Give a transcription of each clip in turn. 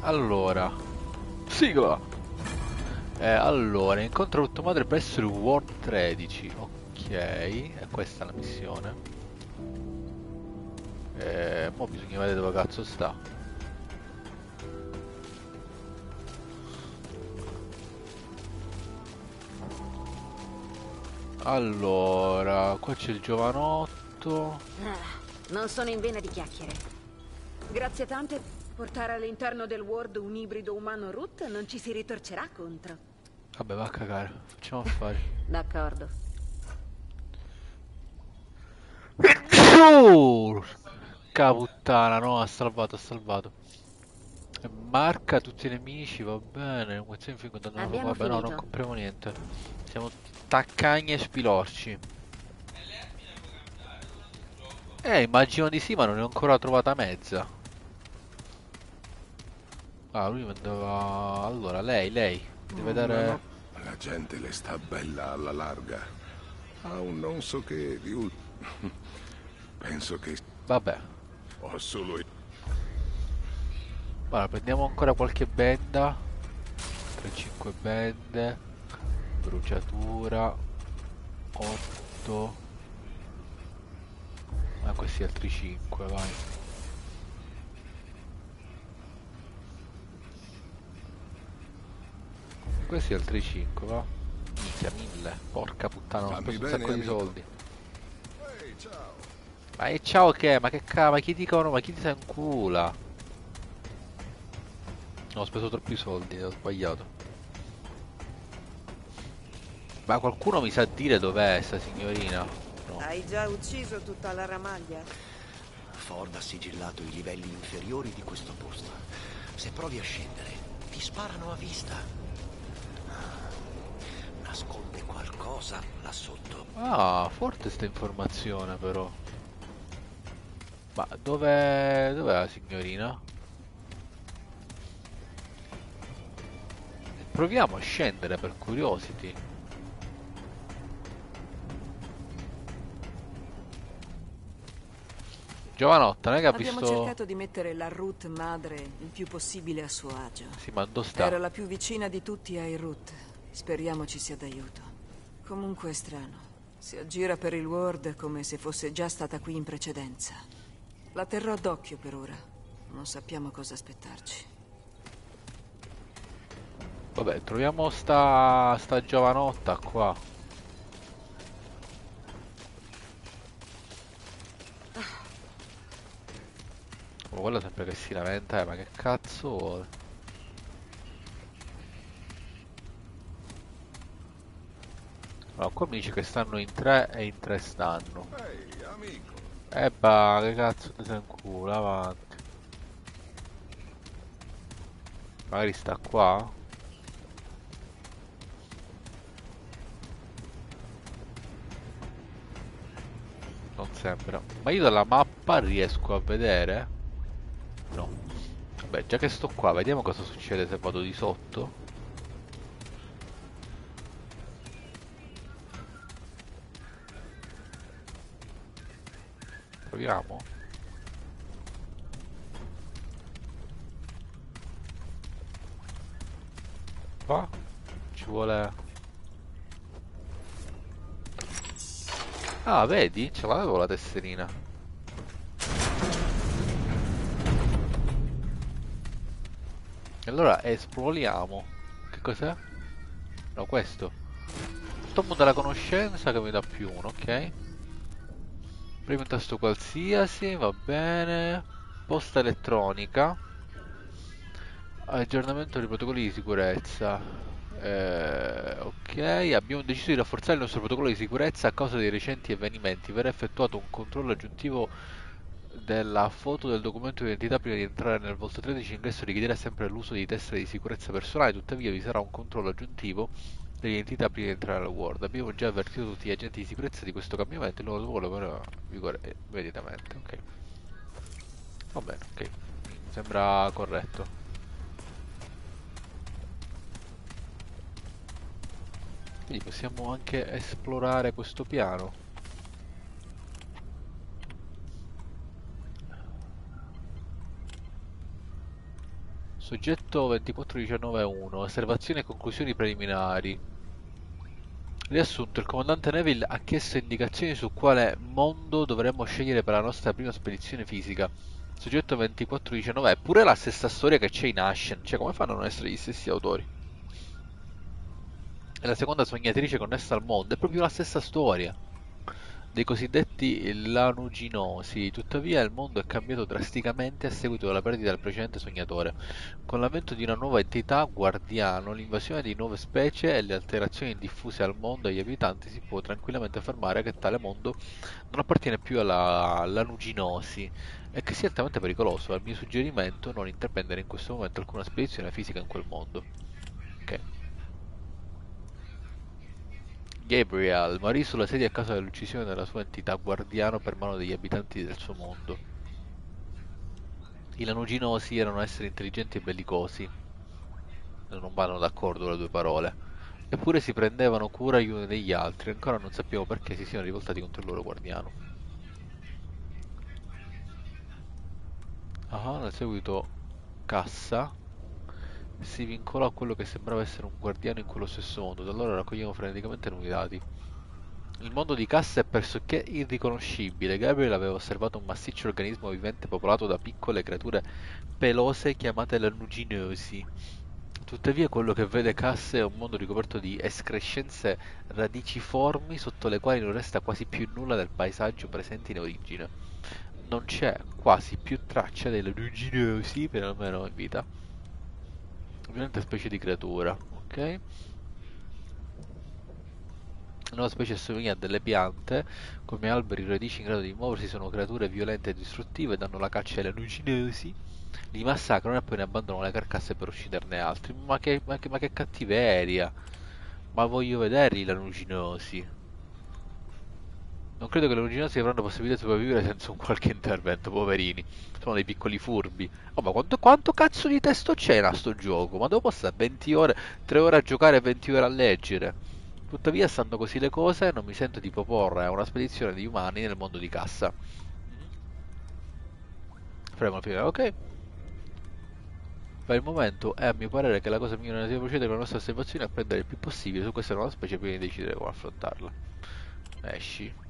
Allora, sigla! Eh, allora, incontra tutto madre presso il World 13. Ok, e questa è la missione. Eh, mo bisogna vedere dove cazzo sta. Allora, qua c'è il giovanotto. Ah, non sono in vena di chiacchiere. Grazie tante, portare all'interno del World un ibrido umano root non ci si ritorcerà contro. Vabbè, va a cagare, facciamo affari. D'accordo. Porca puttana, no, ha salvato, ha salvato. E marca tutti i nemici, va bene. Munizioni fin quando non Abbiamo Vabbè, no, non compriamo niente. Siamo taccagni e spilorci. Eh, immagino di sì, ma non ne ho ancora trovata mezza. Ah, lui mandava... Allora, lei, lei. Deve dare... La gente le sta bella alla larga. Ha un non so che di ul... Penso che Vabbè. ho solo... Allora, prendiamo ancora qualche benda. 3-5 bende. Bruciatura. 8. Ah, questi altri 5, vai. Questi altri 5, va. Minchia, 1000. Porca puttana, ho speso un sacco di soldi. Ehi, ciao! Ma e ciao che? Ma che cavolo? Ma chi dicono? Ma chi ti sa in cula? Ho speso troppi soldi, ho sbagliato. Ma qualcuno mi sa dire dov'è sta signorina? No. Hai già ucciso tutta la ramaglia? Ford ha sigillato i livelli inferiori di questo posto. Se provi a scendere, ti sparano a vista. Ah, Qualcosa là sotto. Ah, forte sta informazione però. Ma dove... dov'è la signorina? Proviamo a scendere per curiosity. Giovanotta, non è che ha Abbiamo visto... cercato di mettere la Ruth madre il più possibile a suo agio. Sì, ma dove sta? Era la più vicina di tutti ai Ruth. Speriamo ci sia d'aiuto. Comunque è strano. Si aggira per il World come se fosse già stata qui in precedenza. La terrò d'occhio per ora. Non sappiamo cosa aspettarci. Vabbè, troviamo sta, sta giovanotta qua. Ma quello sempre che si lamenta, eh, ma che cazzo vuole? Allora, qua mi dice che stanno in tre e in tre stanno. Ehi, amico! Eh bah, che cazzo ti sei in culo, avanti. Magari sta qua? Non sembra. Ma io dalla mappa riesco a vedere? No. Vabbè, già che sto qua, vediamo cosa succede se vado di sotto. Proviamo. Qua ci vuole... Ah, vedi? Ce l'avevo la tesserina. Allora esploriamo. Che cos'è? No, questo. Tomo della conoscenza che mi dà più uno, ok? Premi un tasto qualsiasi, va bene. Posta elettronica. Aggiornamento dei protocolli di sicurezza. Eh, ok, abbiamo deciso di rafforzare il nostro protocollo di sicurezza a causa dei recenti avvenimenti. Verrà effettuato un controllo aggiuntivo della foto del documento di identità prima di entrare nel Volto 13. L'ingresso richiederà sempre l'uso di tessere di sicurezza personale, tuttavia vi sarà un controllo aggiuntivo dell'identità prima di entrare al World. Abbiamo già avvertito tutti gli agenti di sicurezza di questo cambiamento. Il nuovo protocollo però vigore eh, immediatamente. Ok. Va bene, ok. Sembra corretto. Quindi possiamo anche esplorare questo piano. Soggetto 24191, osservazioni e conclusioni preliminari. Riassunto, il comandante Neville ha chiesto indicazioni su quale mondo dovremmo scegliere per la nostra prima spedizione fisica. Soggetto 2419 è pure la stessa storia che c'è in Ashen, cioè come fanno a non essere gli stessi autori? È la seconda sognatrice connessa al mondo, è proprio la stessa storia dei cosiddetti lanuginosi. Tuttavia il mondo è cambiato drasticamente a seguito della perdita del precedente sognatore. Con l'avvento di una nuova entità, guardiano, l'invasione di nuove specie e le alterazioni diffuse al mondo e agli abitanti, si può tranquillamente affermare che tale mondo non appartiene più alla lanuginosi e che sia altamente pericoloso. Al mio suggerimento non intraprendere in questo momento alcuna spedizione fisica in quel mondo. Ok. Gabriel morì sulla sedia a causa dell'uccisione della sua entità guardiano per mano degli abitanti del suo mondo. I lanuginosi erano esseri intelligenti e bellicosi. Non vanno d'accordo le due parole. Eppure si prendevano cura gli uni degli altri, ancora non sappiamo perché si siano rivoltati contro il loro guardiano. Ah, nel seguito Cassa si vincolò a quello che sembrava essere un guardiano in quello stesso mondo, da allora raccogliamo freneticamente nuovi dati. Il mondo di Cassa è pressoché irriconoscibile. Gabriel aveva osservato un massiccio organismo vivente popolato da piccole creature pelose chiamate lanuginosi. Tuttavia quello che vede Cassa è un mondo ricoperto di escrescenze radiciformi sotto le quali non resta quasi più nulla del paesaggio presente in origine. Non c'è quasi più traccia dei lanuginosi, perlomeno in vita ovviamente specie di creatura ok? La nuova specie assomiglia a delle piante come alberi radici in grado di muoversi sono creature violente e distruttive danno la caccia ai lanuginosi li massacrano e poi ne abbandonano le carcasse per ucciderne altri. Ma che, ma che, ma che cattiveria! Ma voglio vederli i lanuginosi non credo che le originali avranno possibilità di sopravvivere senza un qualche intervento, poverini. Sono dei piccoli furbi. Oh, ma quanto, quanto cazzo di testo c'è in sto gioco? Ma dopo sta 20 ore, 3 ore a giocare e 20 ore a leggere. Tuttavia, stando così le cose, non mi sento di proporre una spedizione di umani nel mondo di cassa. Faremo la fine, ok? Per il momento è a mio parere che la cosa migliore sia procedere con la nostra osservazione e prendere il più possibile su questa nuova specie prima di decidere come affrontarla. Esci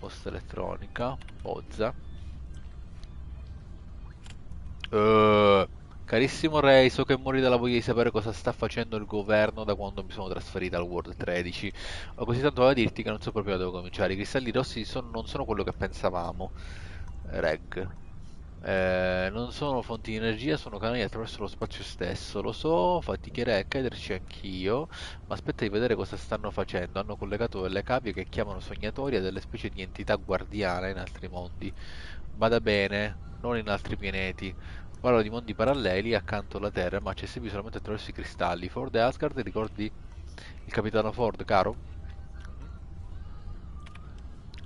posta elettronica, Bozza. Uh, carissimo Ray, so che muori dalla voglia di sapere cosa sta facendo il governo da quando mi sono trasferita al World 13. Ho così tanto da dirti che non so proprio da dove cominciare. I cristalli rossi sono, non sono quello che pensavamo. Reg. Eh, non sono fonti di energia, sono canali attraverso lo spazio stesso. Lo so, faticherei a crederci anch'io, ma aspetta di vedere cosa stanno facendo. Hanno collegato delle cavie che chiamano sognatori a delle specie di entità guardiane in altri mondi. Vada bene, non in altri pianeti. Parlo di mondi paralleli accanto alla Terra, ma accessibili solamente attraverso i cristalli. Ford e Asgard, ricordi il capitano Ford, caro?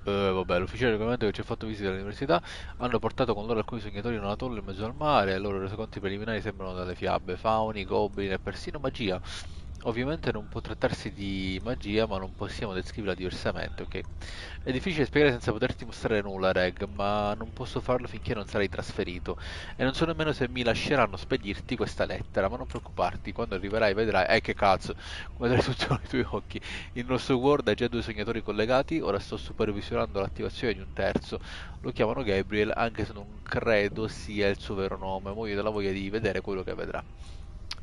Eh, vabbè, l'ufficiale regolamento che ci ha fatto visita all'università hanno portato con loro alcuni sognatori in una tolla in mezzo al mare. I loro resoconti preliminari sembrano delle fiabe, fauni, goblin e persino magia. Ovviamente non può trattarsi di magia, ma non possiamo descriverla diversamente, ok? È difficile spiegare senza poterti mostrare nulla, Reg, ma non posso farlo finché non sarai trasferito. E non so nemmeno se mi lasceranno spedirti questa lettera, ma non preoccuparti, quando arriverai vedrai... Eh, che cazzo, vedrai tutto con i tuoi occhi. Il nostro Word ha già due sognatori collegati, ora sto supervisionando l'attivazione di un terzo. Lo chiamano Gabriel, anche se non credo sia il suo vero nome, muoio della voglia di vedere quello che vedrà.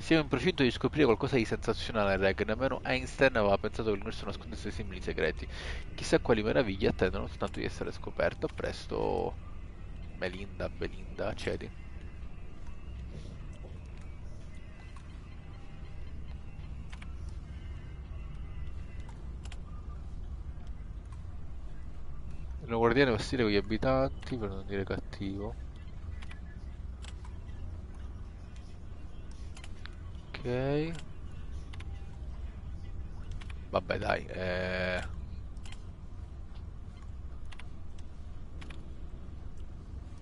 Siamo in procinto di scoprire qualcosa di sensazionale, Reg. Nemmeno Einstein aveva pensato che l'universo nascondesse simili segreti. Chissà quali meraviglie attendono soltanto di essere scoperte. Presto, Melinda, Belinda, cedi. Il guardiano ostile con gli abitanti, per non dire cattivo. Ok. Vabbè dai, eh...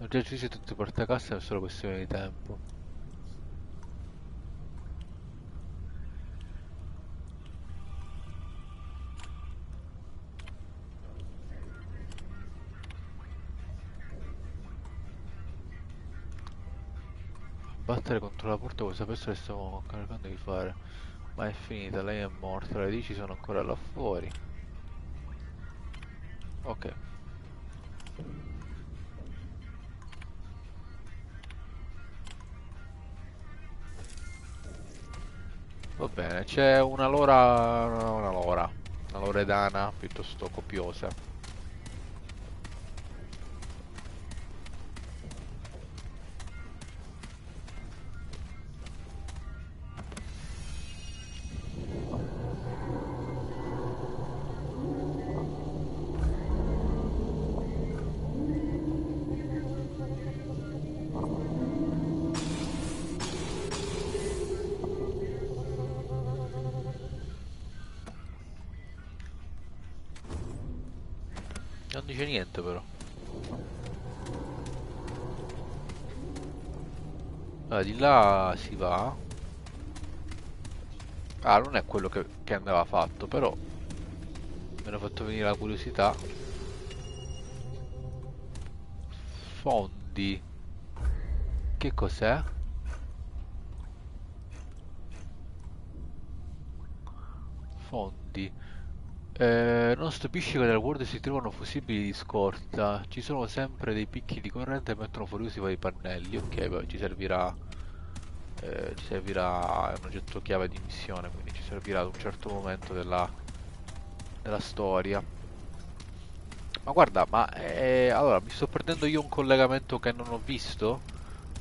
Ho già ucciso tutti i portacasse, è solo questione di tempo. Battere contro la porta come sapessero che stavamo cercando di fare. Ma è finita, lei è morta, le radici sono ancora là fuori. Ok. Va bene, c'è una lora... una lora, una loredana piuttosto copiosa. Là si va. Ah, non è quello che, che andava fatto, però mi hanno fatto venire la curiosità. Fondi. Che cos'è? Fondi. Eh, non stupisce che nel World si trovano fusibili di scorta. Ci sono sempre dei picchi di corrente che mettono fuori uso i vari pannelli. Ok, beh, ci servirà. Eh, ci servirà un oggetto chiave di missione, quindi ci servirà ad un certo momento della, della storia. Ma guarda, ma eh, allora mi sto perdendo io un collegamento che non ho visto?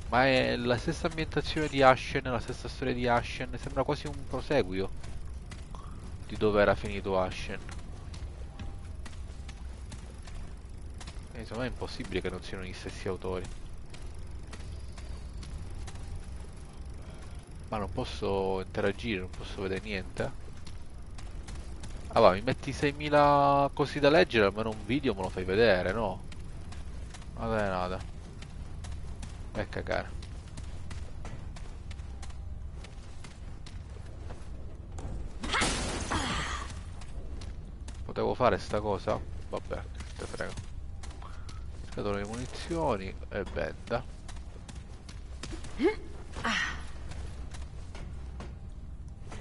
Ma è la stessa ambientazione di Ashen, la stessa storia di Ashen, sembra quasi un proseguio di dove era finito Ashen. E secondo me è impossibile che non siano gli stessi autori. Ma non posso interagire, non posso vedere niente. Ah va, mi metti 6000 così da leggere, almeno un video me lo fai vedere, no? Vabbè, nada. A cagare. Potevo fare sta cosa? Vabbè, te frega. Scatole di munizioni e benda.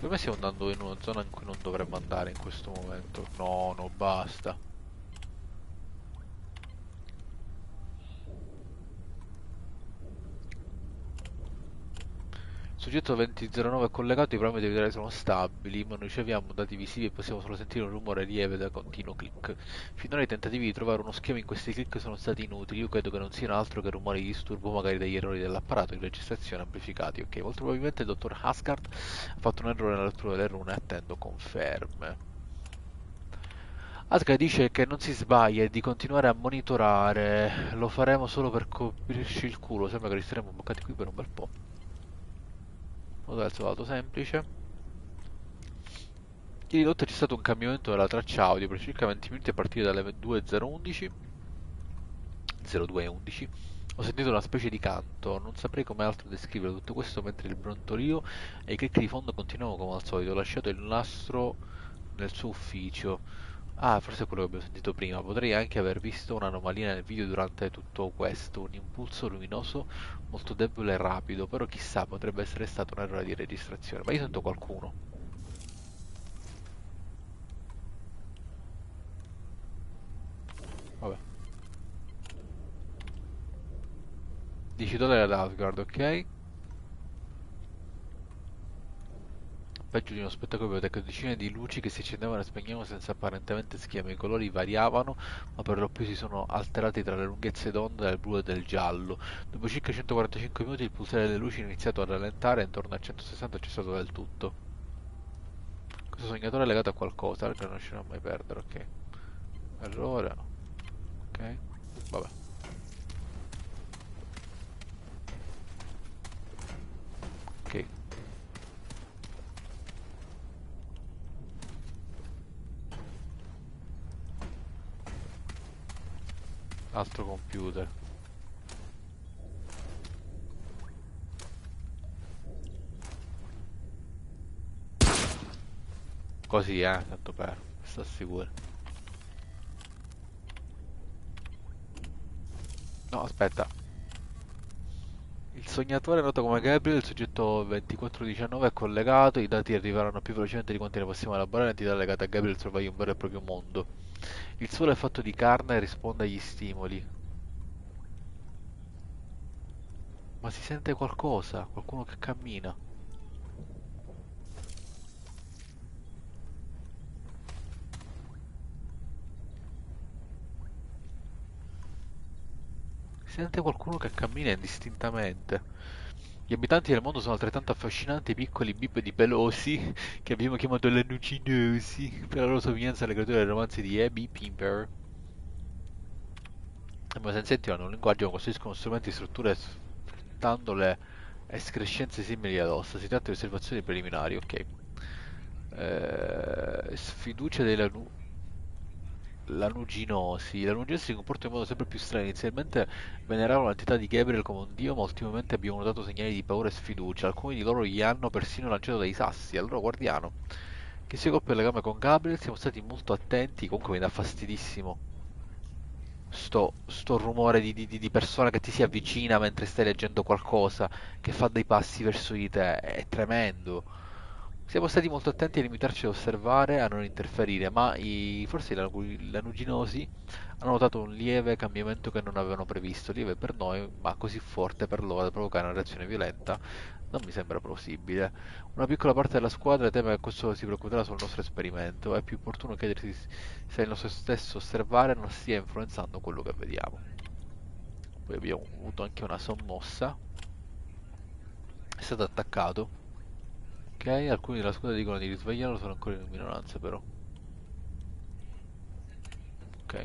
Secondo me stiamo andando in una zona in cui non dovremmo andare in questo momento. No, no, basta. Soggetto 2009 è collegato, i parametri vitali sono stabili, ma non riceviamo dati visivi e possiamo solo sentire un rumore lieve da continuo click. Finora i tentativi di trovare uno schema in questi click sono stati inutili, io credo che non siano altro che rumori di disturbo, magari degli errori dell'apparato di registrazione amplificati. Ok, molto probabilmente il dottor Haskard ha fatto un errore nella lettura delle rune attendo conferme. Asgard dice che non si sbaglia e di continuare a monitorare, lo faremo solo per coprirci il culo, sembra che resteremo bloccati qui per un bel po'. Modello salvato semplice. Ieri notte c'è stato un cambiamento della traccia audio per circa 20 minuti a partire dalle 2.011 02.11 ho sentito una specie di canto, non saprei come altro descrivere tutto questo mentre il brontolio e i cricchi di fondo continuavano come al solito, ho lasciato il nastro nel suo ufficio. Ah, forse è quello che abbiamo sentito prima. Potrei anche aver visto un'anomalia nel video durante tutto questo, un impulso luminoso molto debole e rapido, però chissà, potrebbe essere stato un errore di registrazione. Ma io sento qualcuno. Vabbè. 10 dollari ad Asgard, ok? Peggio di uno spettacolo biblioteca, decine di luci che si accendevano e spegnevano senza apparentemente schema. I colori variavano, ma per lo più si sono alterati tra le lunghezze d'onda del blu e del giallo. Dopo circa 145 minuti il pulsare delle luci ha iniziato a rallentare e intorno a 160 è cessato del tutto. Questo sognatore è legato a qualcosa, che non riuscirò mai a perdere, ok. Errore. Ok. Vabbè. Ok. Altro computer. Così eh tanto per sta sicuro no aspetta. Il Il sognatore noto come Gabriel, il soggetto 2419 è collegato, i dati arriveranno più velocemente di quanti ne possiamo elaborare, l'entità legata a Gabriel sorveglia un vero e proprio mondo. Il sole è fatto di carne e risponde agli stimoli. Ma si sente qualcosa, qualcuno che cammina. Si sente qualcuno che cammina indistintamente. Gli abitanti del mondo sono altrettanto affascinanti, piccoli bipedi pelosi, che abbiamo chiamato lanuginosi, per la loro somiglianza alle creature dei romanzi di Abby Pimper. I miei sensetti hanno un linguaggio che costruiscono strumenti e strutture sfruttando le escrescenze simili ad ossa. Si tratta di osservazioni preliminari, ok. Eh, sfiducia dei lanu- lanuginosi. I lanuginosi si comportano in modo sempre più strano. Inizialmente veneravano l'entità di Gabriel come un dio, ma ultimamente abbiamo notato segnali di paura e sfiducia. Alcuni di loro gli hanno persino lanciato dei sassi al loro guardiano. Che si coppia il legame con Gabriel, siamo stati molto attenti, comunque mi dà fastidissimo. Sto, sto rumore di, di, di persona che ti si avvicina mentre stai leggendo qualcosa, che fa dei passi verso di te, è tremendo. Siamo stati molto attenti a limitarci ad osservare e a non interferire, ma i, forse i lanu- i lanuginosi hanno notato un lieve cambiamento che non avevano previsto, lieve per noi, ma così forte per loro da provocare una reazione violenta. Non mi sembra plausibile. Una piccola parte della squadra teme che questo si preoccuperà sul nostro esperimento. È più opportuno chiedersi se il nostro stesso osservare non stia influenzando quello che vediamo. Poi abbiamo avuto anche una sommossa. È stato attaccato. Ok, alcuni della squadra dicono di risvegliarlo, sono ancora in minoranza però. Ok.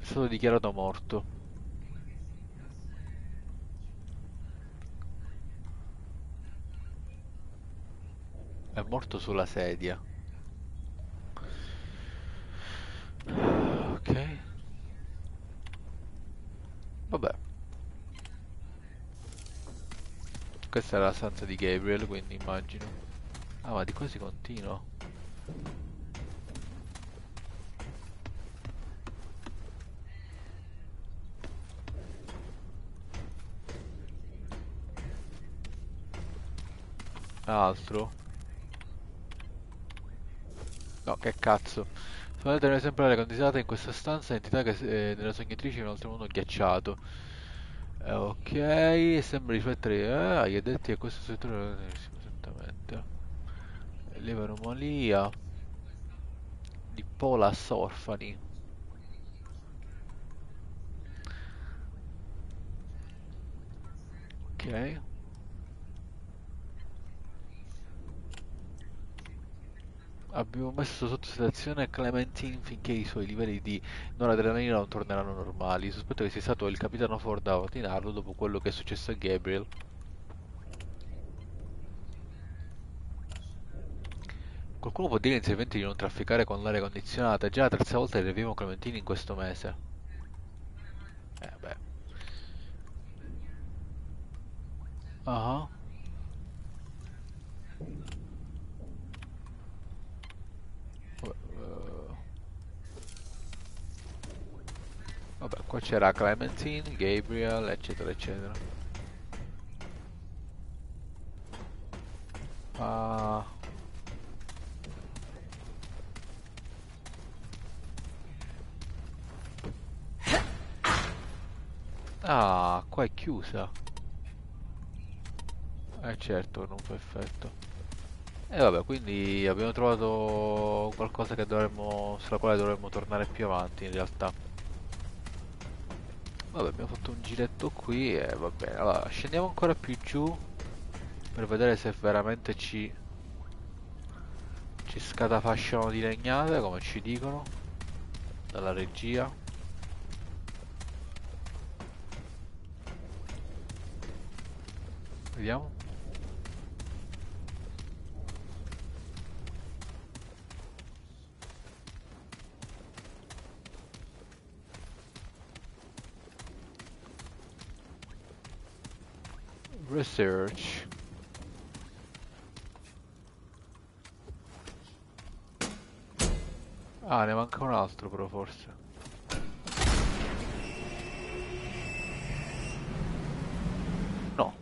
È stato dichiarato morto. È morto sulla sedia. Ok. Vabbè. Questa è la stanza di Gabriel, quindi immagino. Ah, ma di qua si continua. Altro. No, che cazzo. Potete tenere sempre la condensata in questa stanza, entità che, eh, della sognatrice in un altro mondo ghiacciato. Ok, sembra riflettere eh, agli addetti a questo settore esattamente. Leva anomalia di Polas Orfani. Ok. Abbiamo messo sotto sedazione Clementine finché i suoi livelli di noradrenalina non torneranno normali. Sospetto che sia stato il capitano Ford a ordinarlo dopo quello che è successo a Gabriel. Qualcuno può dire in serventi di non trafficare con l'aria condizionata? Già la terza volta che riaviamo Clementine in questo mese. Eh beh. Ah. Uh, Vabbè, qua c'era Clementine, Gabriel, eccetera, eccetera. Ah. Ah, qua è chiusa. Eh certo, non fa effetto. E vabbè, quindi abbiamo trovato qualcosa che dovremmo, sulla quale dovremmo tornare più avanti in realtà. Vabbè, abbiamo fatto un giretto qui e va bene. Allora, scendiamo ancora più giù per vedere se veramente ci ci scatafasciano di legnate, come ci dicono dalla regia. Vediamo. research. Ah, ne manca un altro però forse. No.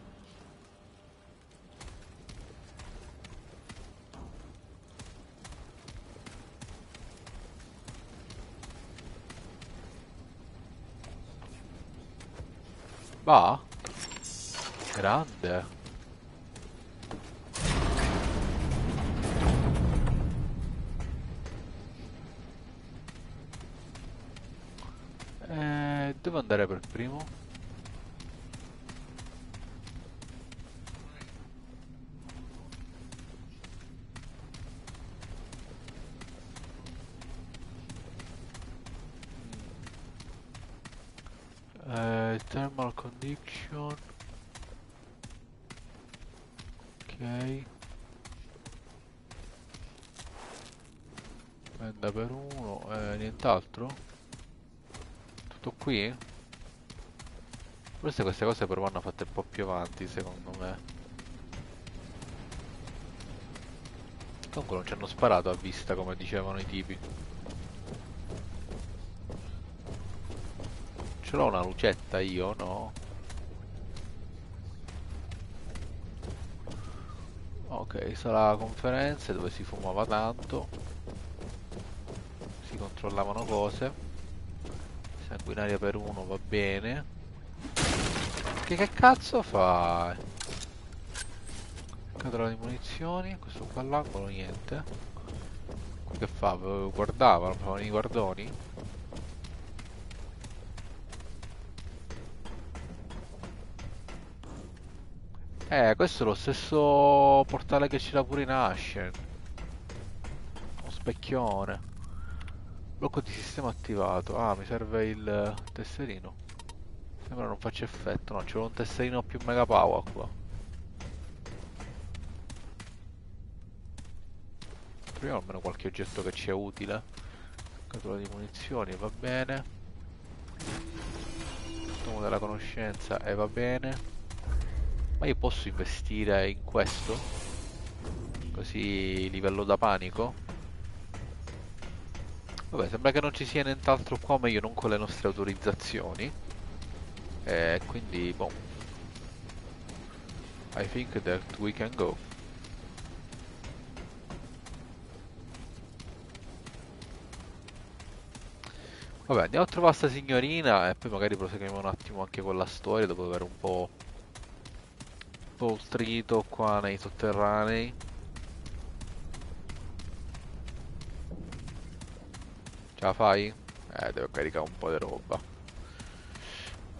Va? Grande. Eh, devo andare per primo? Eh, thermal condition ok Venda per uno eh, nient'altro tutto qui forse queste cose però vanno fatte un po' più avanti secondo me comunque non ci hanno sparato a vista come dicevano i tipi Ce l'ho una lucetta io, no? Ok, sarà la conferenza dove si fumava tanto. Controllavano cose. Sanguinaria per uno va bene. Che, che cazzo fai? Scatola di munizioni, questo qua all'angolo niente. Che fa? Guardava, facevano i guardoni? Eh, questo è lo stesso portale che c'era pure in Ashen. Uno specchione. Blocco di sistema attivato. Ah, mi serve il tesserino. Sembra non faccia effetto. No, c'è un tesserino più mega power qua. Proviamo almeno qualche oggetto che ci è utile. Scatola di munizioni, va bene. Tomo della conoscenza e va bene. Ma io posso investire in questo? Così livello da panico? Vabbè, sembra che non ci sia nient'altro qua, meglio non con le nostre autorizzazioni. E quindi, boh. I think that we can go. Vabbè, andiamo a trovare sta signorina e poi magari proseguiamo un attimo anche con la storia dopo aver un po' poltrito qua nei sotterranei Ce la fai? Eh, devo caricare un po' di roba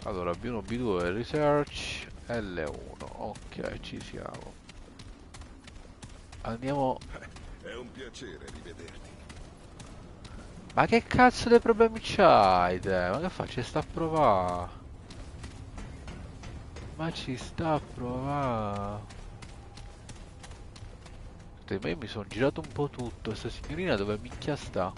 Allora, B1, B2, Research L1 Ok, ci siamo Andiamo È un piacere rivederti Ma che cazzo di problemi c'hai te? Ma che faccio? Sta a provare ma ci sta a provare. Ma io mi sono girato un po' tutto. Questa signorina dove minchia sta?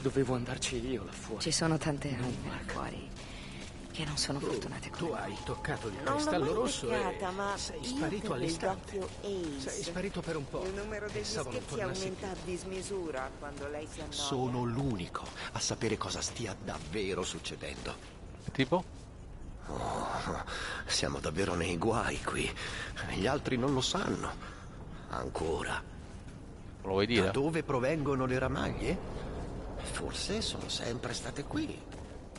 Dovevo andarci io là fuori. Ci sono tante anime là fuori che non sono fortunate come Tu hai toccato il cristallo rosso beccata, e ma sei sparito all'istante. Sei sparito per un po'. Il numero degli Pensavo scherzi tornassi aumenta più. a dismisura quando lei si annoia. Sono l'unico a sapere cosa stia davvero succedendo. Tipo? Oh, siamo davvero nei guai qui. Gli altri non lo sanno. Ancora. Lo vuoi Da dire? dove provengono le ramaglie? Forse sono sempre state qui,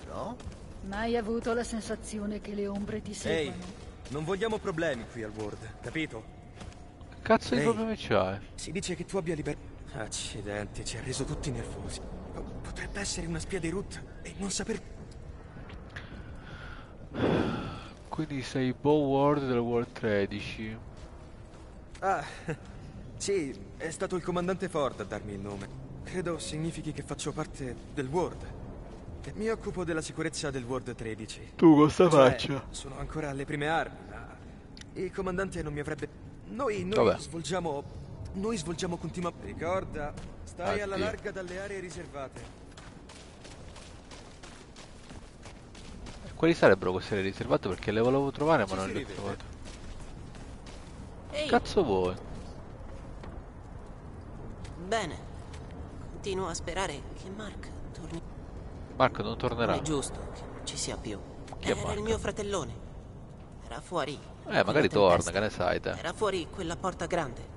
no? Mai avuto la sensazione che le ombre ti Ehi, seguano? non vogliamo problemi qui al World, capito? Che cazzo di Ehi. problemi c'hai? Si dice che tu abbia liber... Accidenti, ci ha reso tutti nervosi. Po- Potrebbe essere una spia di Ruth e non saper... Quindi sei Bow Ward del World 13. Ah, sì, è stato il comandante Ford a darmi il nome. Credo significhi che faccio parte del World. E mi occupo della sicurezza del World 13. Tu con sta Cioè, sono ancora alle prime armi, ma il comandante non mi avrebbe... Noi, noi Vabbè. svolgiamo... Noi svolgiamo continuamente... Ricorda, stai alla Addio. larga dalle aree riservate. Quali sarebbero queste aree riservate? Perché le volevo trovare ma Ci non le ho trovate. Ehi, Cazzo vuoi? bene. Continuo a sperare che Mark torni. Marco non Non tornerà. è giusto che non ci sia più. Chi è Era Mark? il mio fratellone. Era fuori. Eh, magari torna, che ne sai te? Era fuori quella porta grande.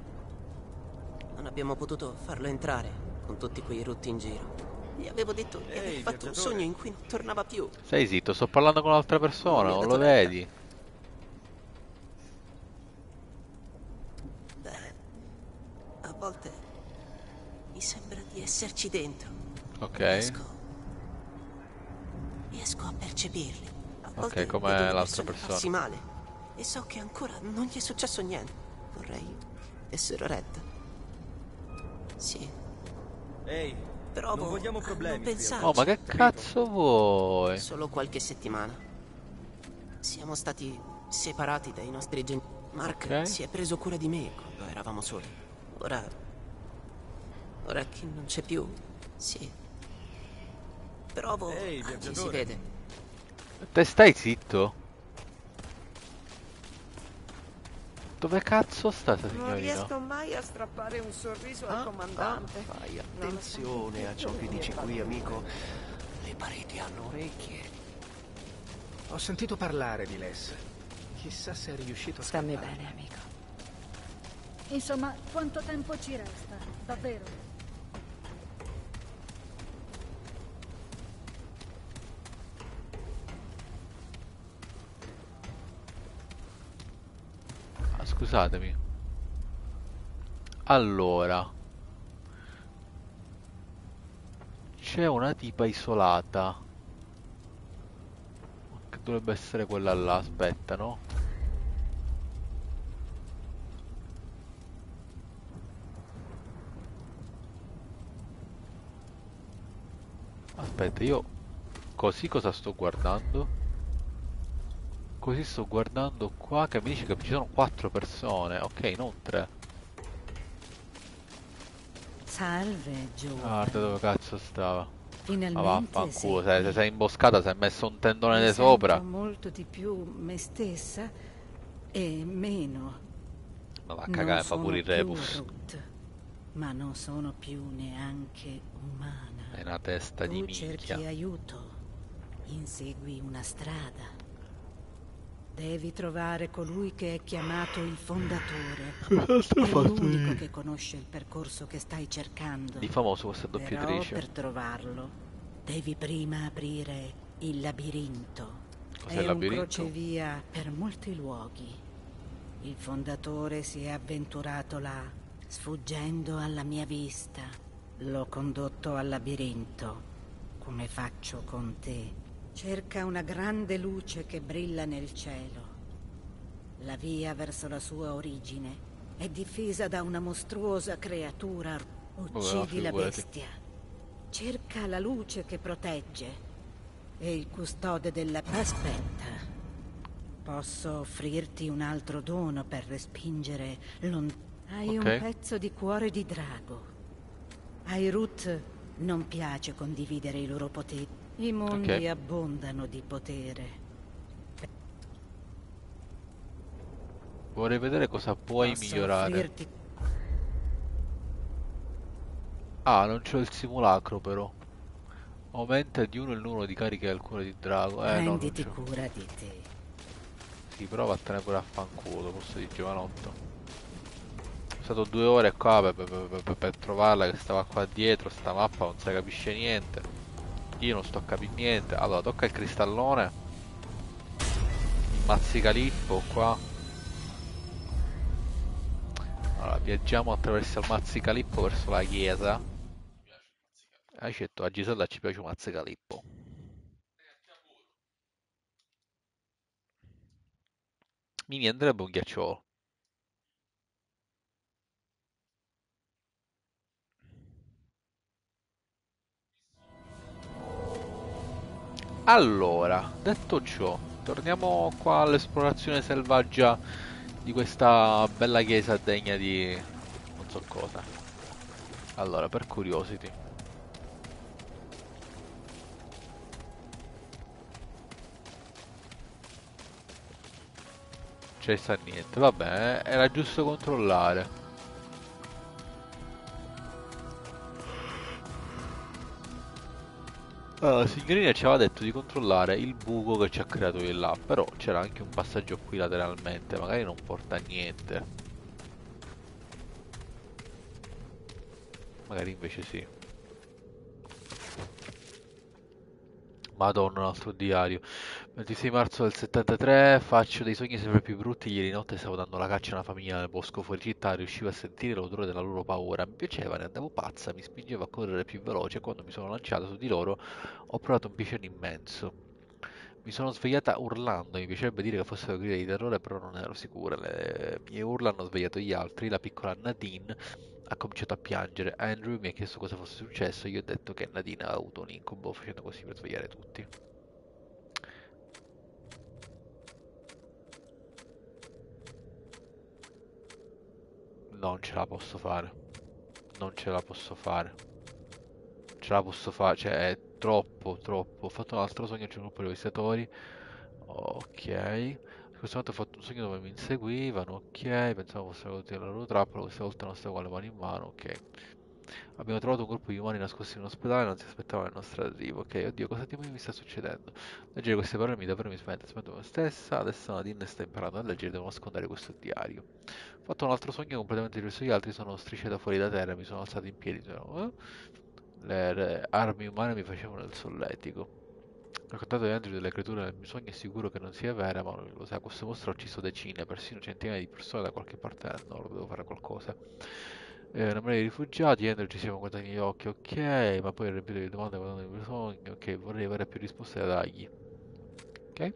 Non abbiamo potuto farlo entrare con tutti quei rutti in giro. Gli avevo detto di aver Ehi, fatto un sogno in cui non tornava più. Stai zitto, sto parlando con un'altra persona, non lo vedi? Beh, a volte mi sembra di esserci dentro. Ok. Riesco, riesco a percepirli. A volte come l'altra persona. farsi male e so che ancora non gli è successo niente. Vorrei essere retta. Sì, Ehi, provo non vogliamo problemi. non. Oh, ma che cazzo vuoi? Solo qualche settimana. Siamo stati separati dai nostri genitori. Mark Ok. si è preso cura di me quando eravamo soli. Ora. Ora che non c'è più. Sì. Provo. Ehi, anzi, si viaggiatore. vede. Te stai zitto? Dove cazzo sta sta Non signorina? riesco mai a strappare un sorriso al comandante. Fai attenzione a ciò che dici qui, amico. Le pareti hanno orecchie. Ho sentito parlare di Les. Chissà se è riuscito a Stammi scappare. bene, amico. Insomma, quanto tempo ci resta? Davvero? Scusatemi. Allora. C'è una tipa isolata. Che dovrebbe essere quella là, aspetta, no? Aspetta, io così cosa sto guardando? Così sto guardando qua che mi dice che ci sono quattro persone, ok, non tre. Salve, Joe. Guarda dove cazzo stava. Ma Finalmente vaffanculo, sei se se sei imboscata, si è messo un tendone Mi di sopra. molto di più me stessa e meno. Ma va a cagare, fa pure il rebus. Ruth, ma non sono più neanche umana. È una testa di tu cerchi minchia. aiuto, insegui una strada. Devi trovare colui che è chiamato il fondatore. Ho È fatto l'unico io? che conosce il percorso che stai cercando. Di famoso questa Però doppiatrice. per trovarlo devi prima aprire il labirinto. Cos'è è il labirinto? un crocevia per molti luoghi. Il fondatore si è avventurato là, sfuggendo alla mia vista. L'ho condotto al labirinto, come faccio con te. Cerca una grande luce che brilla nel cielo. La via verso la sua origine è difesa da una mostruosa creatura. Uccidi la figurati. bestia. Cerca la luce che protegge. E il custode della... Aspetta. Posso offrirti un altro dono per respingere l'on... Hai Ok. un pezzo di cuore di drago. Ai Ruth non piace condividere i loro poteri. I mondi Ok. abbondano di potere. Vorrei vedere cosa puoi Posso migliorare. offrirti- Ah, non c'ho il simulacro però. Aumenta di uno il numero di cariche del cuore di drago. Eh, no, non Prenditi c'ho. cura di te. Sì, però vattene pure a fanculo, posso di giovanotto. Sono stato due ore qua per- per- per- per trovarla che stava qua dietro, sta mappa non si capisce niente. Io non sto a capire niente. Allora, tocca il cristallone. Mazzicalippo qua. Allora, viaggiamo attraverso il mazzicalippo verso la chiesa. Hai detto, a Gisella ci piace mazzicalippo. Mi andrebbe un ghiacciolo. Allora, detto ciò, torniamo qua all'esplorazione selvaggia di questa bella chiesa degna di non so cosa. Allora, per curiosity. C'è sta niente, vabbè, era giusto controllare. Signorina ci aveva detto di controllare il buco che ci ha creato di là, però c'era anche un passaggio qui lateralmente, magari non porta a niente. Magari invece sì. Madonna, un altro diario. 26 marzo del 73, faccio dei sogni sempre più brutti. Ieri notte stavo dando la caccia a una famiglia nel bosco fuori città, riuscivo a sentire l'odore della loro paura. Mi piaceva, ne andavo pazza, mi spingevo a correre più veloce. Quando mi sono lanciato su di loro, ho provato un piacere immenso. Mi sono svegliata urlando, mi piacerebbe dire che fossero grida di terrore, però non ero sicura. Le mie urla hanno svegliato gli altri. La piccola Nadine ha cominciato a piangere. Andrew mi ha chiesto cosa fosse successo. Io ho detto che Nadine ha avuto un incubo, facendo così per svegliare tutti. Non ce la posso fare. Non ce la posso fare. Ce la posso fare, cioè è troppo, troppo. Ho fatto un altro sogno, c'è un gruppo di visitatori. Ok. In questo ho fatto un sogno dove mi inseguivano, ok. Pensavo venuti alla loro trappola, questa volta non stavo con le mani in mano, ok. Abbiamo trovato un gruppo di umani nascosti in un ospedale, non si aspettava il nostro arrivo. Ok, oddio, cosa diavolo mi sta succedendo? Leggere queste parole mi davvero mi spaventa. Spavento me stessa. Adesso Nadine sta imparando a leggere, devo nascondere questo diario. Ho fatto un altro sogno completamente diverso dagli altri. Sono strisciata fuori da terra, mi sono alzato in piedi. Sono, eh? le, armi umane mi facevano il solletico. Ho raccontato di Andrew delle creature nel mio sogno è sicuro che non sia vera, ma lo sa, questo mostro ha ucciso decine, persino centinaia di persone da qualche parte del nord, devo fare qualcosa. Eh, una marea di rifugiati, Andrew ci siamo guardati negli occhi, ok, ma poi ripeto le domande guardando il mio sogno, ok, vorrei avere più risposte da dargli. Ok?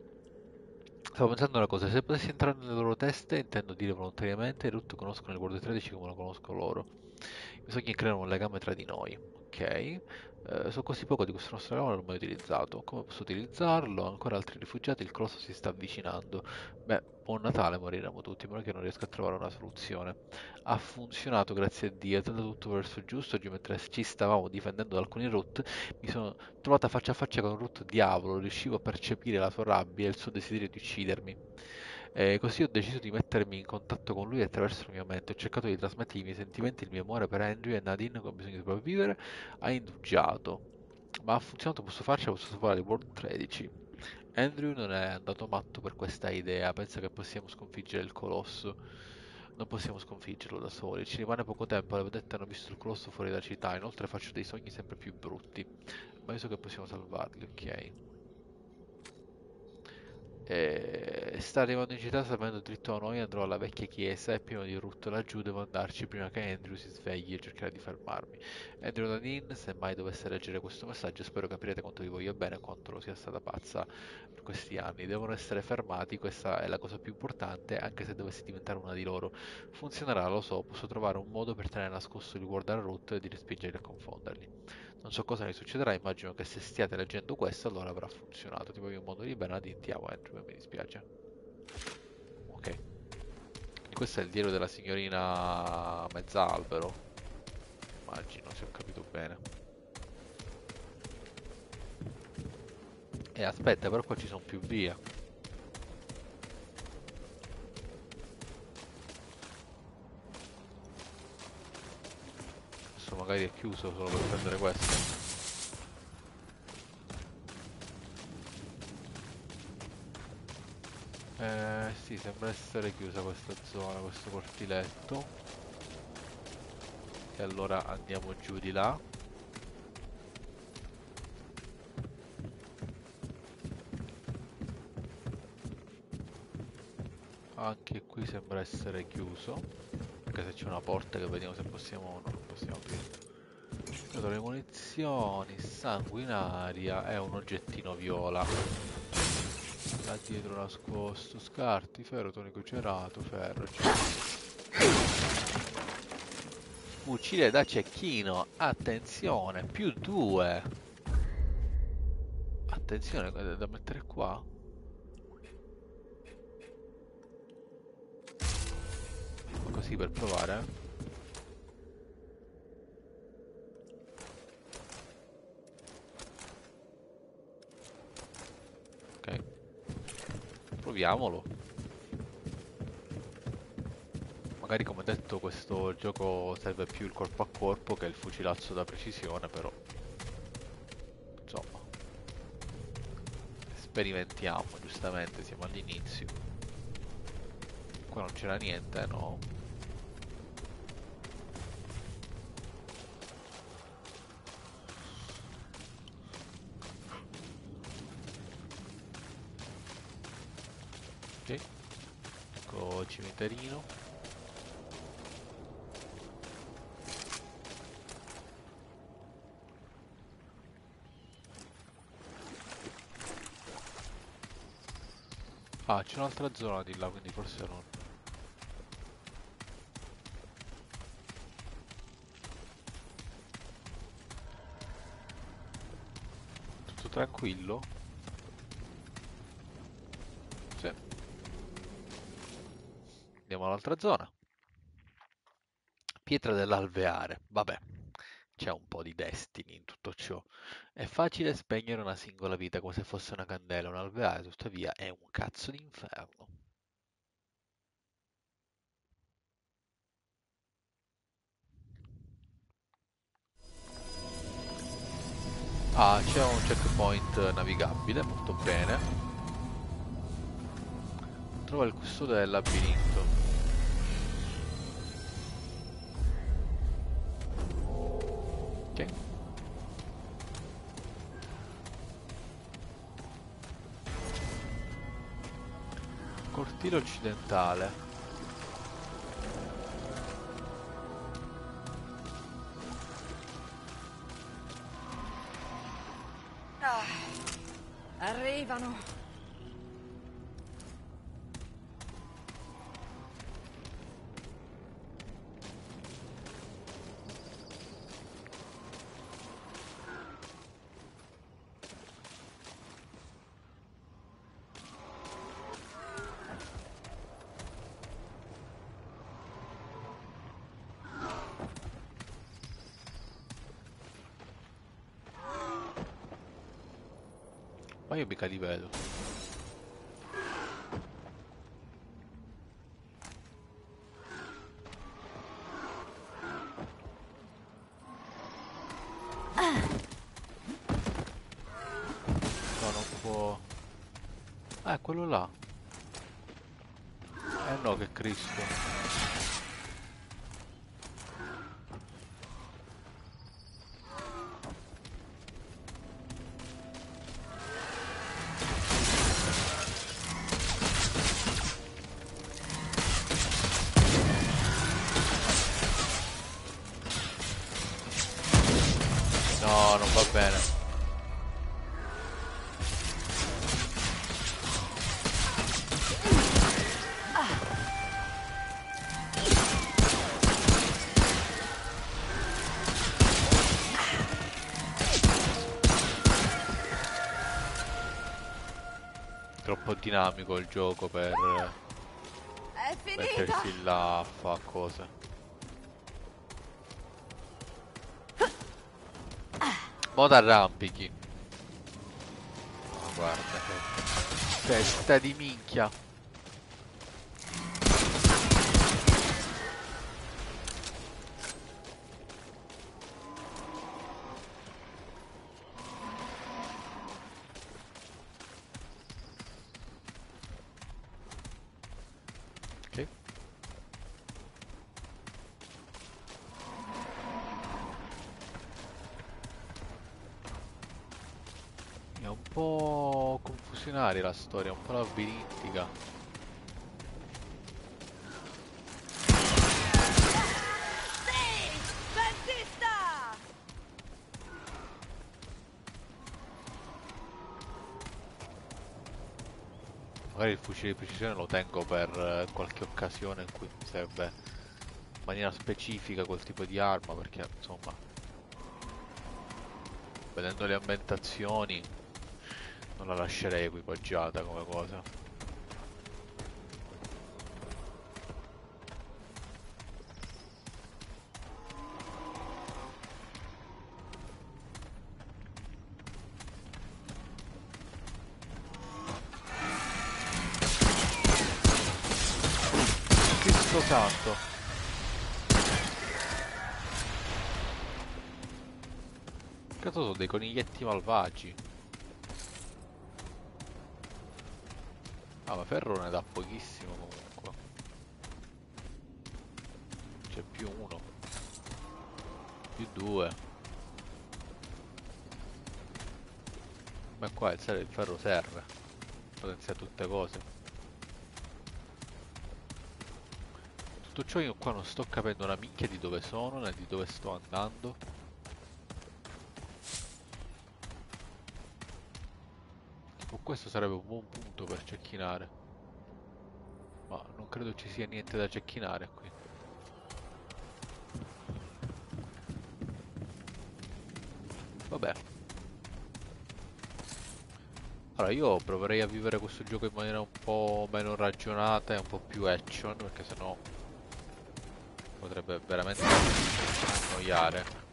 Stavo pensando una cosa, se potessi entrare nelle loro teste, intendo dire volontariamente, Ruth conoscono il World 13 come lo conosco loro. I miei sogni creano un legame tra di noi. Ok, eh, so così poco di questo nostro legame non l'ho mai utilizzato. Come posso utilizzarlo? Ancora altri rifugiati, il colosso si sta avvicinando. Beh, buon Natale, moriremo tutti, ma che non riesco a trovare una soluzione. Ha funzionato, grazie a Dio, è andato tutto verso il giusto. Oggi mentre ci stavamo difendendo da alcuni Root, mi sono trovata faccia a faccia con un Root diavolo, riuscivo a percepire la sua rabbia e il suo desiderio di uccidermi. E così ho deciso di mettermi in contatto con lui attraverso il mio mente. Ho cercato di trasmettere i miei sentimenti, il mio amore per Andrew e Nadine come bisogno di sopravvivere. Ha indugiato. Ma ha funzionato, posso farcela, posso salvare il World 13. Andrew non è andato matto per questa idea, pensa che possiamo sconfiggere il colosso. Non possiamo sconfiggerlo da soli, ci rimane poco tempo, le vedette hanno visto il colosso fuori da città, inoltre faccio dei sogni sempre più brutti. Ma io so che possiamo salvarli, ok? E sta arrivando in città sapendo dritto a noi, andrò alla vecchia chiesa e prima di Ruth laggiù devo andarci prima che Andrew si svegli e cercherà di fermarmi. Andrew Nadine, se mai dovesse leggere questo messaggio, spero capirete quanto vi voglio bene e quanto lo sia stata pazza per questi anni. Devono essere fermati, questa è la cosa più importante, anche se dovessi diventare una di loro. Funzionerà, lo so, posso trovare un modo per tenere nascosto il guardare Ruth e di respingerli e confonderli. Non so cosa mi succederà, immagino che se stiate leggendo questo allora avrà funzionato. Ti voglio un modo di bene, ti amo Andrew, mi dispiace. Ok. Questo è il diario della signorina Mezzalbero. Immagino, se ho capito bene. E aspetta, però qua ci sono più vie. Adesso magari è chiuso solo per prendere questo. Eh, sì, sembra essere chiusa questa zona, questo cortiletto. E allora andiamo giù di là. Anche qui sembra essere chiuso. Anche se c'è una porta che vediamo se possiamo possiamo aprire. Le munizioni, sanguinaria e un oggettino viola. Là dietro nascosto scarti ferro tonico cerato ferro fucile da cecchino attenzione più due. Attenzione da mettere qua. Così per provare eh. Proviamolo. Magari come detto questo gioco serve più il corpo a corpo che il fucilazzo da precisione, però... Insomma... Sperimentiamo, giustamente, siamo all'inizio. Qua non c'era niente, no? Ok. Ecco cimitero. Ah, c'è un'altra zona di là, quindi forse non... Tutto tranquillo? Sì. Andiamo all'altra zona. Pietra dell'alveare, vabbè. C'è un po' di destini in tutto ciò. È facile spegnere una singola vita come se fosse una candela, un alveare, tuttavia è un cazzo d'inferno. Ah, c'è un checkpoint navigabile, molto bene. Trova il custode del labirinto. Cortile occidentale. Ma io mica li vedo. No, non può... Ah, quello là. Eh no, che Cristo. Dinamico il gioco per mettersi là a fare cose. Mo arrampichi. Guarda che testa di minchia. la storia, un po' labirintica. Magari il fucile di precisione lo tengo per eh, qualche occasione in cui mi serve in maniera specifica quel tipo di arma perché insomma vedendo le ambientazioni non la lascerei equipaggiata come cosa. Cristo! Cazzo sono dei coniglietti malvagi. Vabbè, ferro ne dà pochissimo comunque. C'è più uno. Più due. Ma qua il ferro serve. Potenzia tutte cose. Tutto ciò io qua non sto capendo una minchia di dove sono né di dove sto andando. Questo sarebbe un buon punto per cecchinare. Ma non credo ci sia niente da cecchinare qui. Vabbè. Allora io proverei a vivere questo gioco in maniera un po' meno ragionata e un po' più action perché sennò potrebbe veramente annoiare.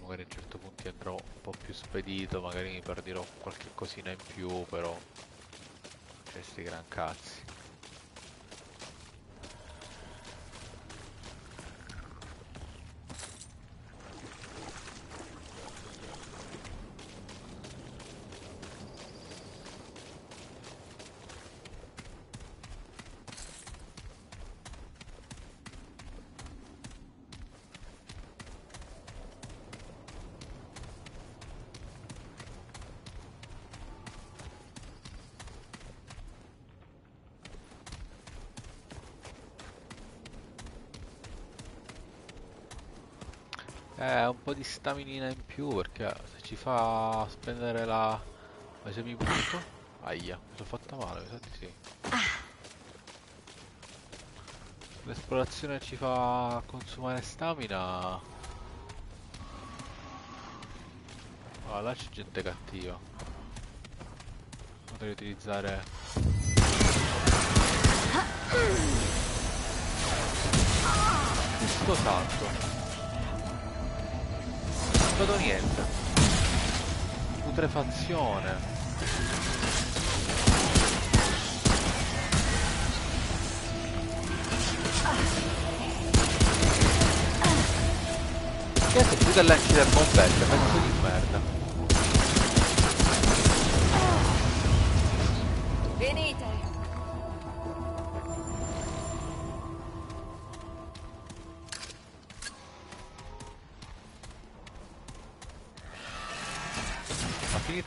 Magari a un certo punto andrò un po' più spedito, magari mi perderò qualche cosina in più, però c'è sti gran cazzi. Eh, un po' di staminina in più perché se ci fa spendere la... Ma se mi butto? Aia, mi sono fatta male, mi sa di sì. L'esplorazione ci fa consumare stamina. Ah, là c'è gente cattiva. Potrei utilizzare... Sto salto vedo niente. Putrefazione. Che sei più che lanci del bombette, pezzo di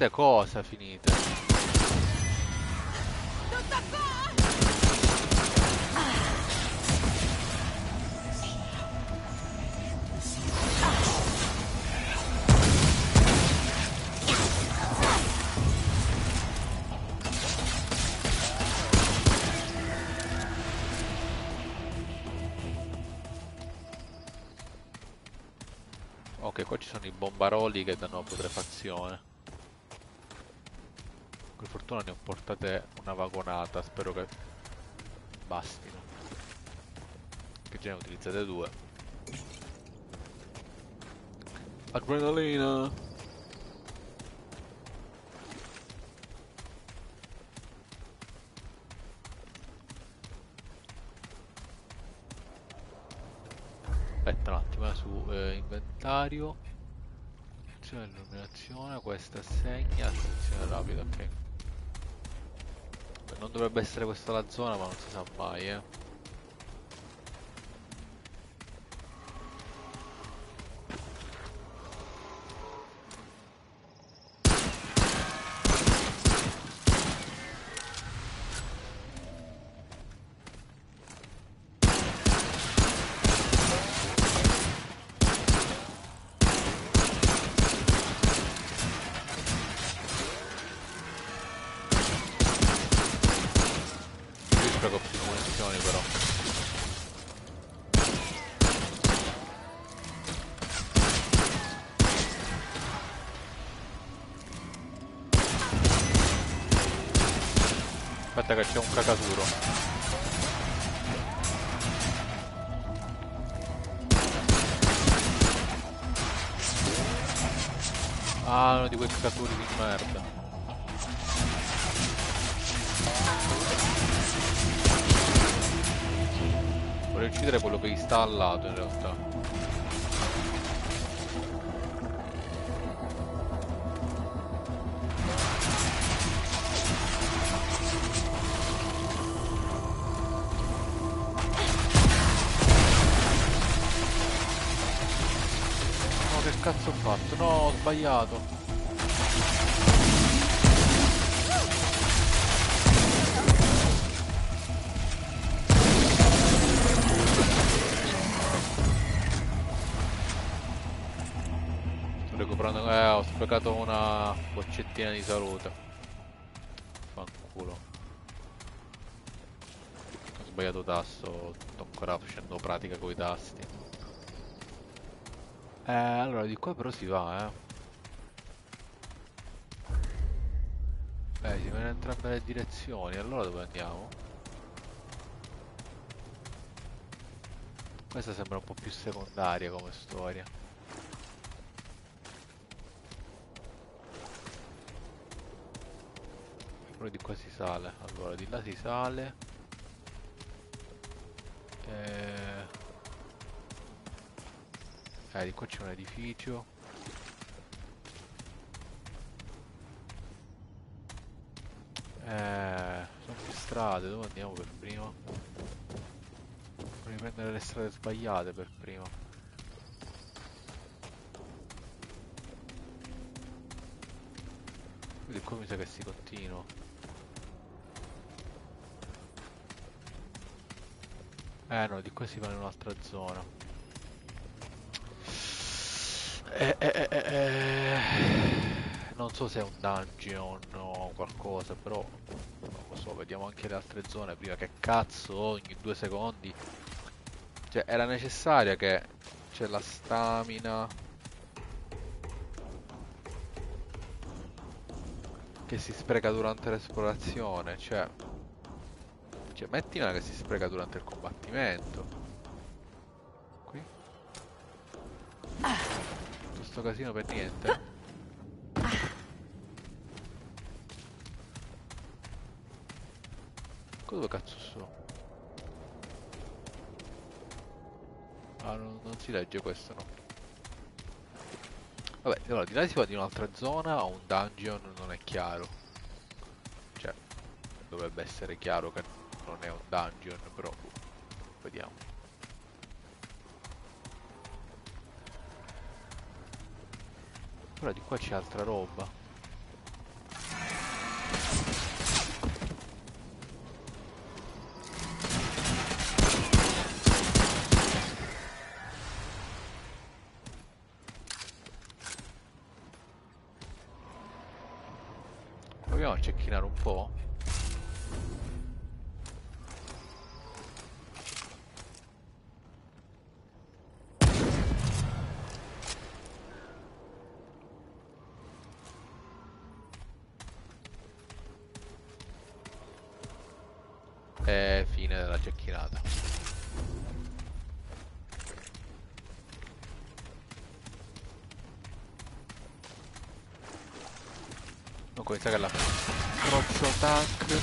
finite cosa finite? Ok, qua ci sono i bombaroli che danno putrefazione fortuna ne ho portate una vagonata, spero che bastino. Che già ne ho utilizzate due. Adrenalina! Aspetta un attimo, eh, su eh, inventario. Illuminazione, questa segna, azione rapida, ok. Non dovrebbe essere questa la zona, ma non si sa mai, eh. C'è un cacaturo. Ah, uno di quei cacaturi di merda. Vorrei uccidere quello che gli sta al lato in realtà. sbagliato. Sto recuperando eh, ho sprecato una boccettina di salute. Fanculo. Ho sbagliato tasto sto ancora facendo pratica con i tasti. Eh, allora di qua però si va, eh. Eh, si va in entrambe le direzioni, allora dove andiamo? Questa sembra un po' più secondaria come storia. Però di qua si sale, allora di là si sale. Eh, eh di qua c'è un edificio. Eh, sono più strade, dove andiamo per prima? Devi prendere le strade sbagliate per prima. Quindi qua mi sa che si continua. Eh no, di qua si va in un'altra zona. Eh, eh, eh, eh, eh non so se è un dungeon o qualcosa, però non lo so, vediamo anche le altre zone prima che cazzo ogni due secondi. Cioè, era necessaria che c'è la stamina. Che si spreca durante l'esplorazione, cioè... Cioè, mettila che si spreca durante il combattimento. Qui. Tutto sto casino per niente. Dove cazzo sto? Ah, non, non si legge questo, no? Vabbè, allora di là si va di un'altra zona o un dungeon non è chiaro. Cioè, dovrebbe essere chiaro che non è un dungeon, però vediamo. Ora di qua c'è altra roba. Sa che la Approccio tank.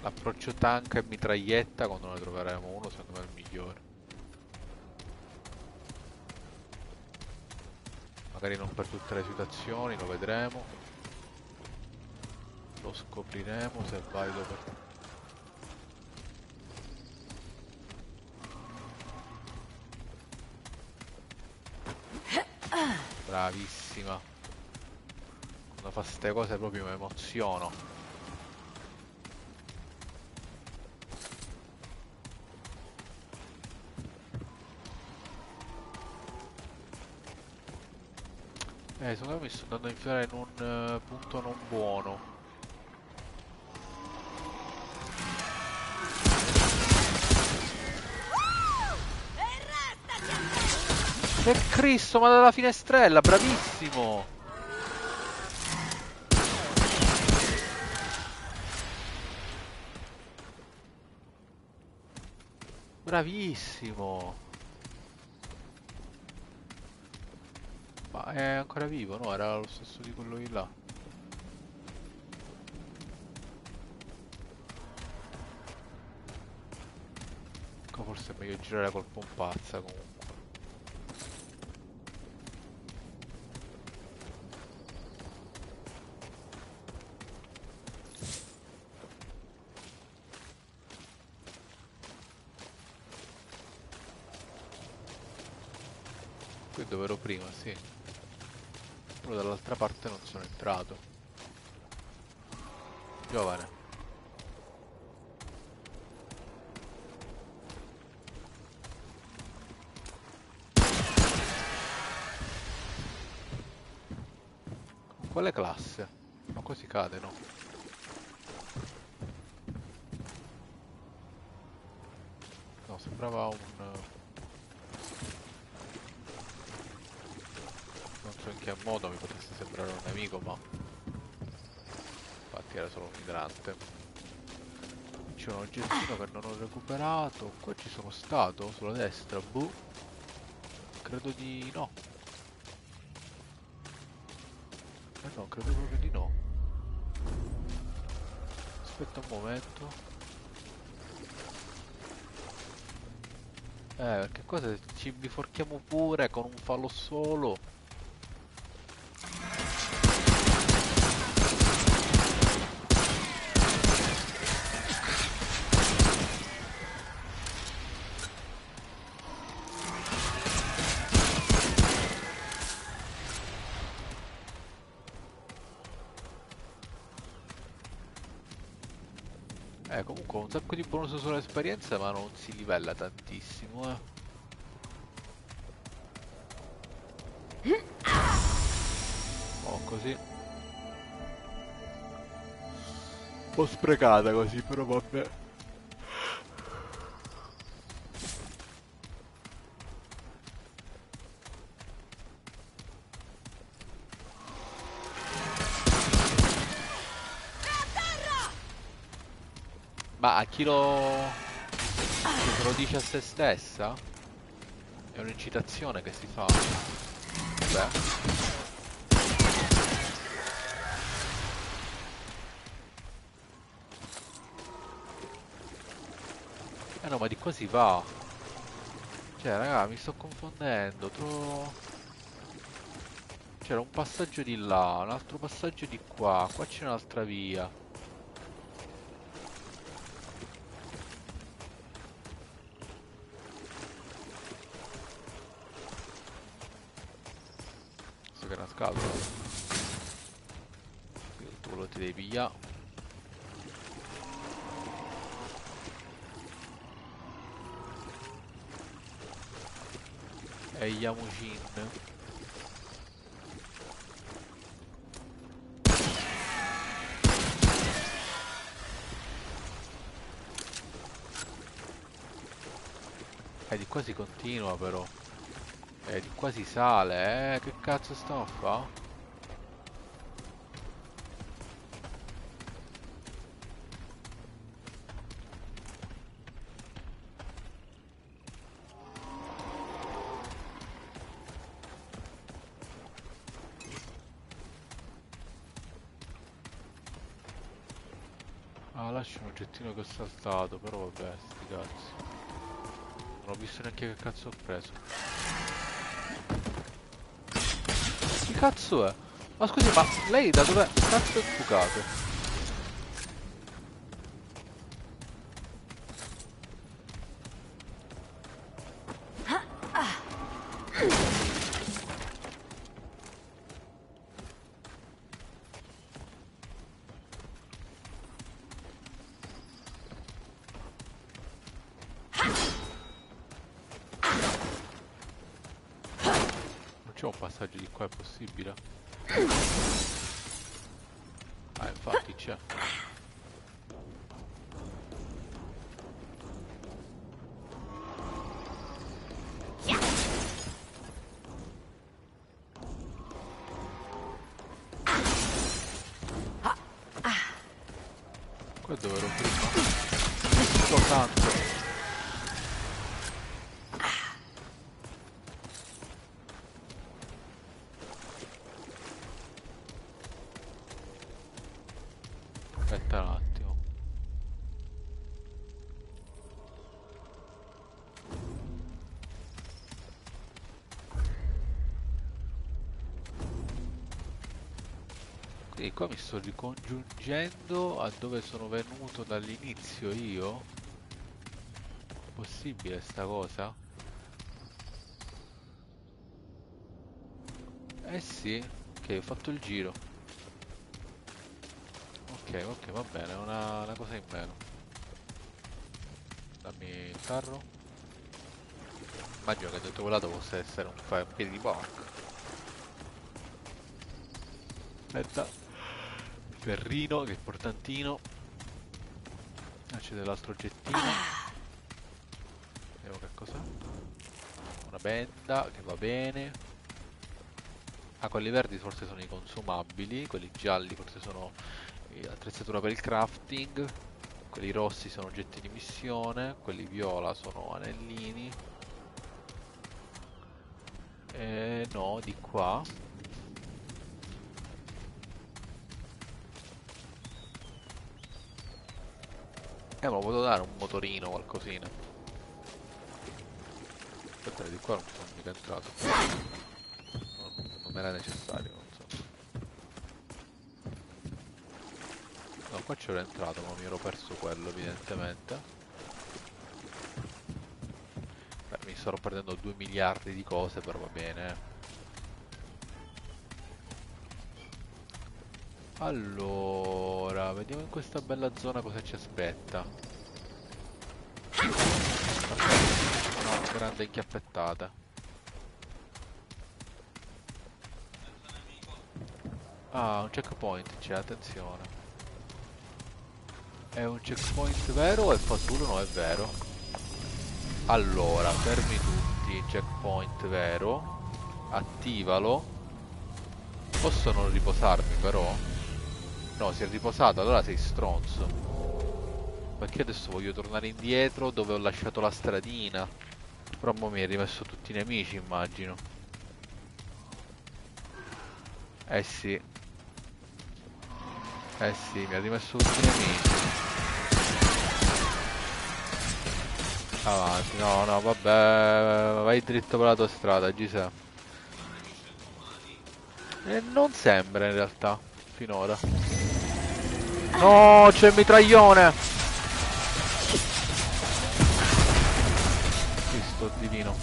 L'approccio tank e mitraglietta quando ne troveremo uno secondo me è il migliore. Magari non per tutte le situazioni, lo vedremo. Lo scopriremo se è valido per Bravissima. Quando fa queste cose proprio mi emoziono. Eh, secondo me mi sto andando a infilare in un uh, punto non buono. Che Cristo, ma dalla finestrella, bravissimo! Bravissimo! Ma è ancora vivo, no? Era lo stesso di quello di là. Forse è meglio girare col pompazza comunque. entrato. Giovane. Quale classe? Ma così cade, no? Recuperato. Qua ci sono stato, sulla destra, boh. Credo di no. Eh no, credo proprio di no. Aspetta un momento. Eh, perché qua ci biforchiamo pure con un fallo solo. Eh, comunque un sacco di bonus sull'esperienza, ma non si livella tantissimo, eh. Oh, così. Un po' sprecata così, però vabbè. Chi lo... chi lo dice a se stessa? È un'incitazione che si fa. Beh. Eh no, ma di qua si va. Cioè, raga, mi sto confondendo. Trovo... C'era un passaggio di là, un altro passaggio di qua. Qua c'è un'altra via. E Yamushin. Eh, di qua si continua però. Eh, di qua si sale, eh. Che cazzo stiamo a fa? Saltato, però vabbè, sti cazzi. Non ho visto neanche che cazzo ho preso. Che cazzo è? Ma scusi, ma lei da dove cazzo è fugato? Qua mi sto ricongiungendo a dove sono venuto dall'inizio io? È possibile sta cosa? Eh sì, ok, ho fatto il giro. Ok, ok, va bene, è una, una cosa in meno. Dammi il carro. Immagino che detto quel lato possa essere un, un piede di porco. Aspetta. Ferrino, che è importantino. Ah, c'è dell'altro oggettino. Vediamo che cos'è. Una benda, che va bene. Ah, quelli verdi forse sono i consumabili, quelli gialli forse sono attrezzatura per il crafting, quelli rossi sono oggetti di missione, quelli viola sono anellini. Eh, no, di qua. Eh, ma potevo dare un motorino, qualcosina. Aspetta, di qua non sono mica entrato. No, non era necessario, non so. No, qua c'ero entrato, ma mi ero perso quello, evidentemente. Beh, mi sto perdendo 2 miliardi di cose, però va bene. Allora, vediamo in questa bella zona cosa ci aspetta. No, grande inchiappettata. Ah, un checkpoint c'è, attenzione. È un checkpoint vero o è fattulo? No, è vero. Allora, fermi tutti, checkpoint vero. Attivalo. Posso non riposarmi però? No, si è riposato, allora sei stronzo. Perché adesso voglio tornare indietro dove ho lasciato la stradina. Però mo mi hai rimesso tutti i nemici, immagino. Eh sì. Eh sì, mi ha rimesso tutti i nemici. Avanti, no, no, vabbè, vai dritto per la tua strada, Giuseppe. E non sembra in realtà, finora. No, c'è il mitraglione! Cristo divino.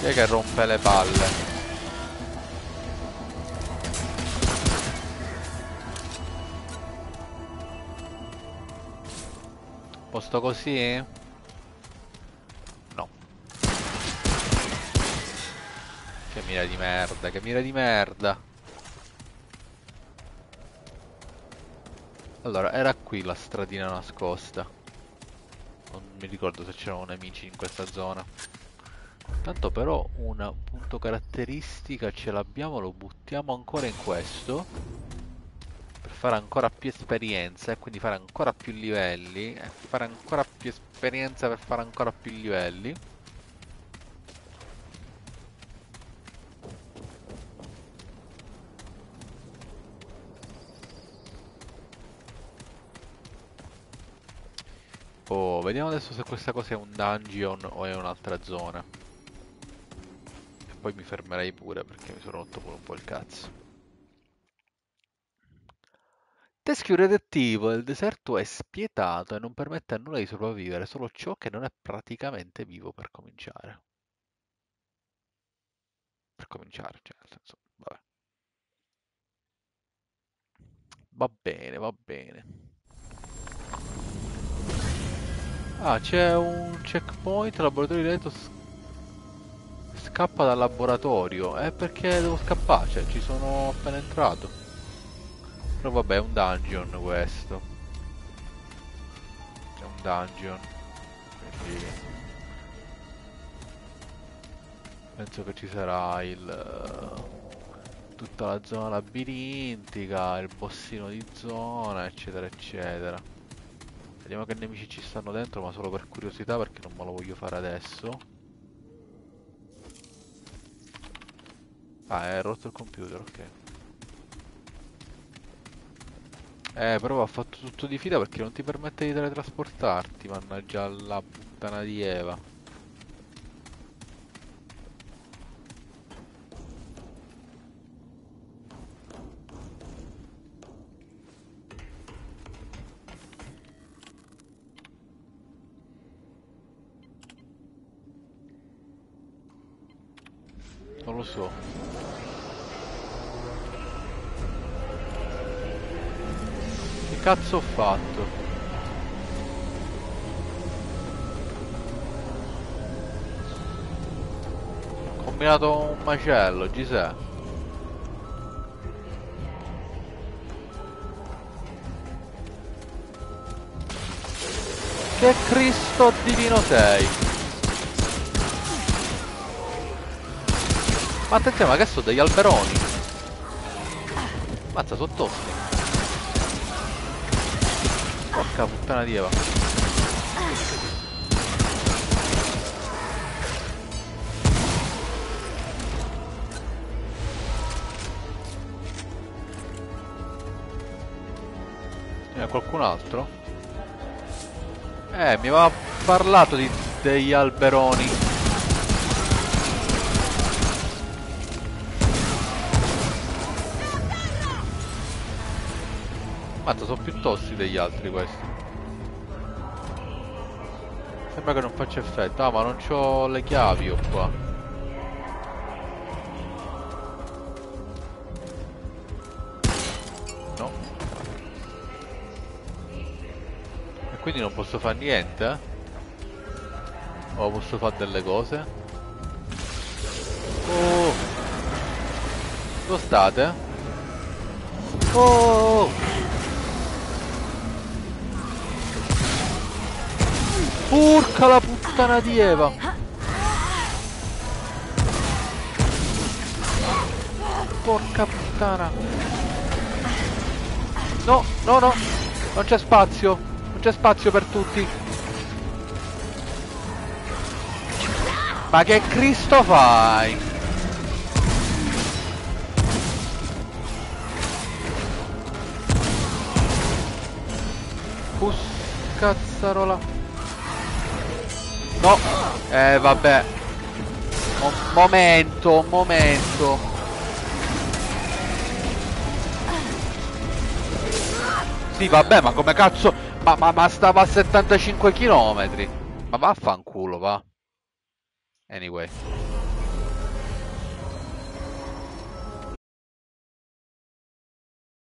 Chi è che rompe le palle? Posto così? No. Che mira di merda, che mira di merda. Allora, era qui la stradina nascosta. Non mi ricordo se c'erano nemici in questa zona. Tanto però un punto caratteristica ce l'abbiamo, lo buttiamo ancora in questo fare ancora più esperienza e quindi fare ancora più livelli e fare ancora più esperienza per fare ancora più livelli Oh, vediamo adesso se questa cosa è un dungeon o è un'altra zona. E poi mi fermerei pure perché mi sono rotto pure un po' il cazzo. Teschio radioattivo del deserto è spietato e non permette a nulla di sopravvivere, solo ciò che non è praticamente vivo per cominciare. Per cominciare, cioè, nel senso, vabbè. Va bene, va bene. Ah, c'è un checkpoint, laboratorio di letto s- scappa dal laboratorio. È perché devo scappare, cioè ci sono appena entrato. Però vabbè, è un dungeon questo. È un dungeon. Quindi penso che ci sarà il tutta la zona labirintica, il bossino di zona, eccetera, eccetera. Vediamo che nemici ci stanno dentro, ma solo per curiosità perché non me lo voglio fare adesso. Ah, è rotto il computer, ok. Eh, però ha fatto tutto di fila perché non ti permette di teletrasportarti, mannaggia la puttana di Eva. Non lo so. Cazzo ho fatto? Ho combinato un macello, Gisè. Che Cristo divino sei? Ma attenzione, ma che sono degli alberoni? Mazza, sono tosti. Porca puttana di Eva. N'è qualcun altro? Eh, mi aveva parlato di degli alberoni. Mazza, sono più tossi degli altri questi. Sembra che non faccia effetto. Ah, ma non c'ho le chiavi io qua. No. E quindi non posso fare niente? eh? O posso fare delle cose? Oh! Dove state? Oh! Porca la puttana di Eva! Porca puttana! No, no, no! Non c'è spazio! Non c'è spazio per tutti! Ma che Cristo fai? Cazzarola. No. Eh vabbè. Mo- momento, momento. Sì, vabbè, ma come cazzo... Ma, ma, ma stava a 75 km. Ma vaffanculo, va. Anyway.